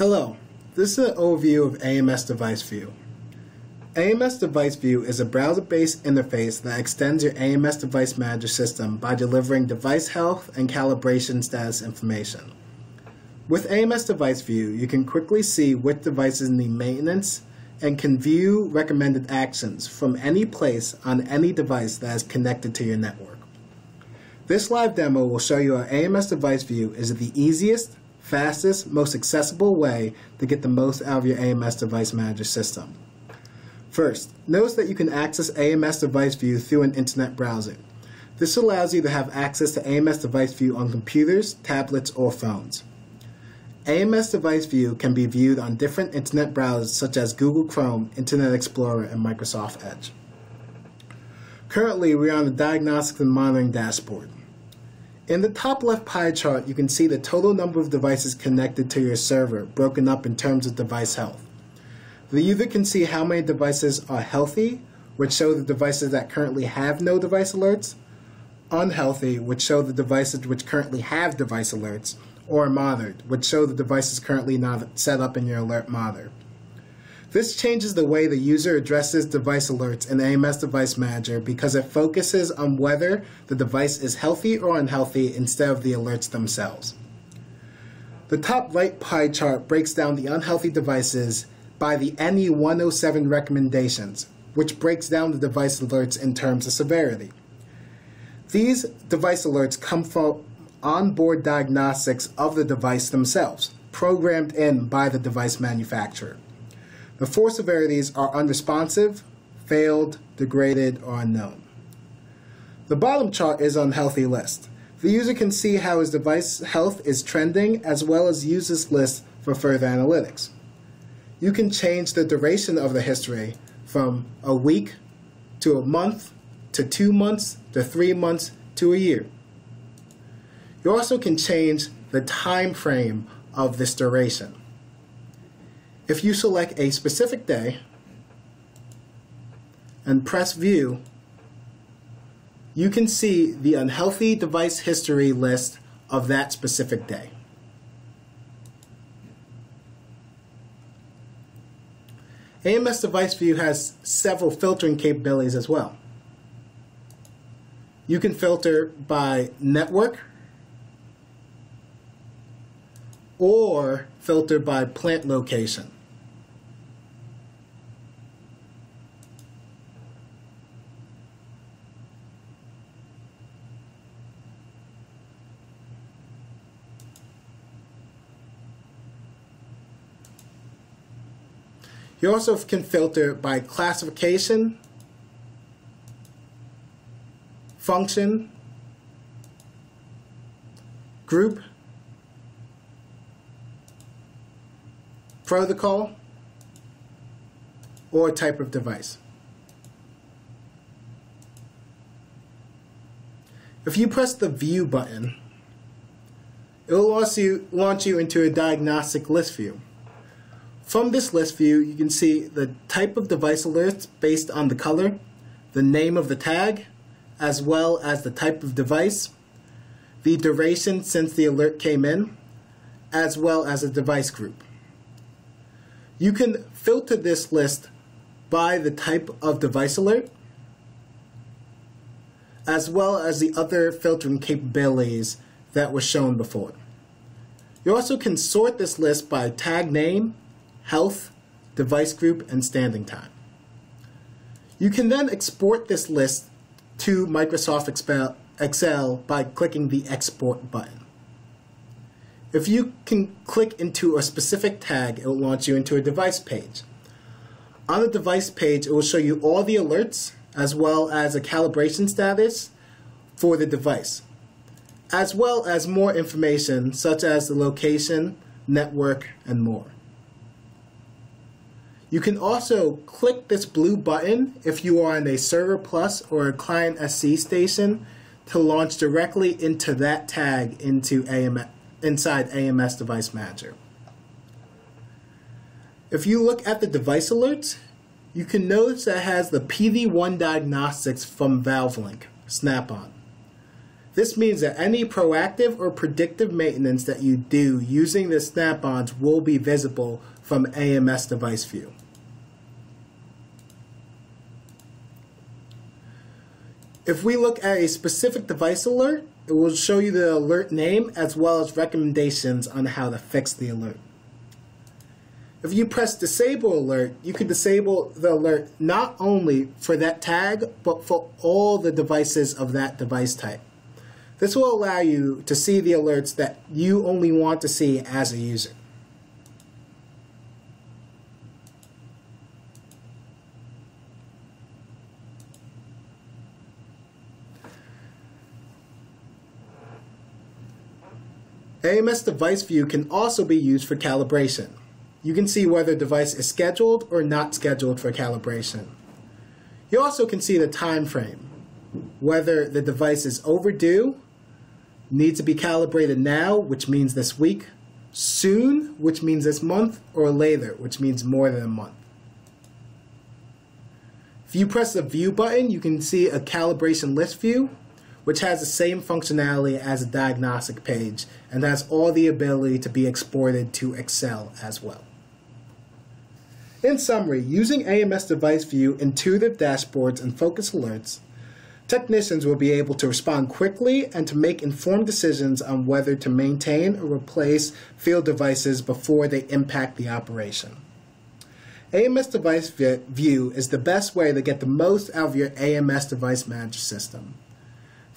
Hello, this is an overview of AMS Device View. AMS Device View is a browser-based interface that extends your AMS Device Manager system by delivering device health and calibration status information. With AMS Device View, you can quickly see which devices need maintenance and can view recommended actions from any place on any device that is connected to your network. This live demo will show you how AMS Device View is the easiest, fastest, most accessible way to get the most out of your AMS Device Manager system. First, notice that you can access AMS Device View through an internet browser. This allows you to have access to AMS Device View on computers, tablets, or phones. AMS Device View can be viewed on different internet browsers such as Google Chrome, Internet Explorer, and Microsoft Edge. Currently, we are on the Diagnostics and Monitoring dashboard. In the top left pie chart, you can see the total number of devices connected to your server, broken up in terms of device health. The user can see how many devices are healthy, which show the devices that currently have no device alerts, unhealthy, which show the devices which currently have device alerts, or monitored, which show the devices currently not set up in your alert monitor. This changes the way the user addresses device alerts in AMS Device Manager because it focuses on whether the device is healthy or unhealthy instead of the alerts themselves. The top right pie chart breaks down the unhealthy devices by the NE107 recommendations, which breaks down the device alerts in terms of severity. These device alerts come from onboard diagnostics of the device themselves, programmed in by the device manufacturer. The four severities are unresponsive, failed, degraded, or unknown. The bottom chart is unhealthy list. The user can see how his device health is trending as well as use this list for further analytics. You can change the duration of the history from a week to a month to two months to three months to a year. You also can change the time frame of this duration. If you select a specific day and press view, you can see the unhealthy device history list of that specific day. AMS Device View has several filtering capabilities as well. You can filter by network or filter by plant location. You also can filter by classification, function, group, protocol, or type of device. If you press the View button, it will launch you, launch you into a diagnostic list view. From this list view, you can see the type of device alerts based on the color, the name of the tag, as well as the type of device, the duration since the alert came in, as well as a device group. You can filter this list by the type of device alert, as well as the other filtering capabilities that were shown before. You also can sort this list by tag name, health, device group, and standing time. You can then export this list to Microsoft Excel by clicking the Export button. If you can click into a specific tag, it will launch you into a device page. On the device page, it will show you all the alerts as well as a calibration status for the device, as well as more information such as the location, network, and more. You can also click this blue button if you are on a Server Plus or a Client SC station to launch directly into that tag into AMS, inside AMS Device Manager. If you look at the device alerts, you can notice that has the PV1 diagnostics from ValveLink, Snap-on. This means that any proactive or predictive maintenance that you do using the snap-ons will be visible from AMS device view. If we look at a specific device alert, it will show you the alert name as well as recommendations on how to fix the alert. If you press disable alert, you can disable the alert not only for that tag, but for all the devices of that device type. This will allow you to see the alerts that you only want to see as a user. AMS Device View can also be used for calibration. You can see whether a device is scheduled or not scheduled for calibration. You also can see the time frame, whether the device is overdue, needs to be calibrated now, which means this week, soon, which means this month, or later, which means more than a month. If you press the View button, you can see a calibration list view which has the same functionality as a diagnostic page and has all the ability to be exported to Excel as well. In summary, using AMS Device View, intuitive dashboards, and focus alerts, technicians will be able to respond quickly and to make informed decisions on whether to maintain or replace field devices before they impact the operation. AMS Device View is the best way to get the most out of your AMS device manager system.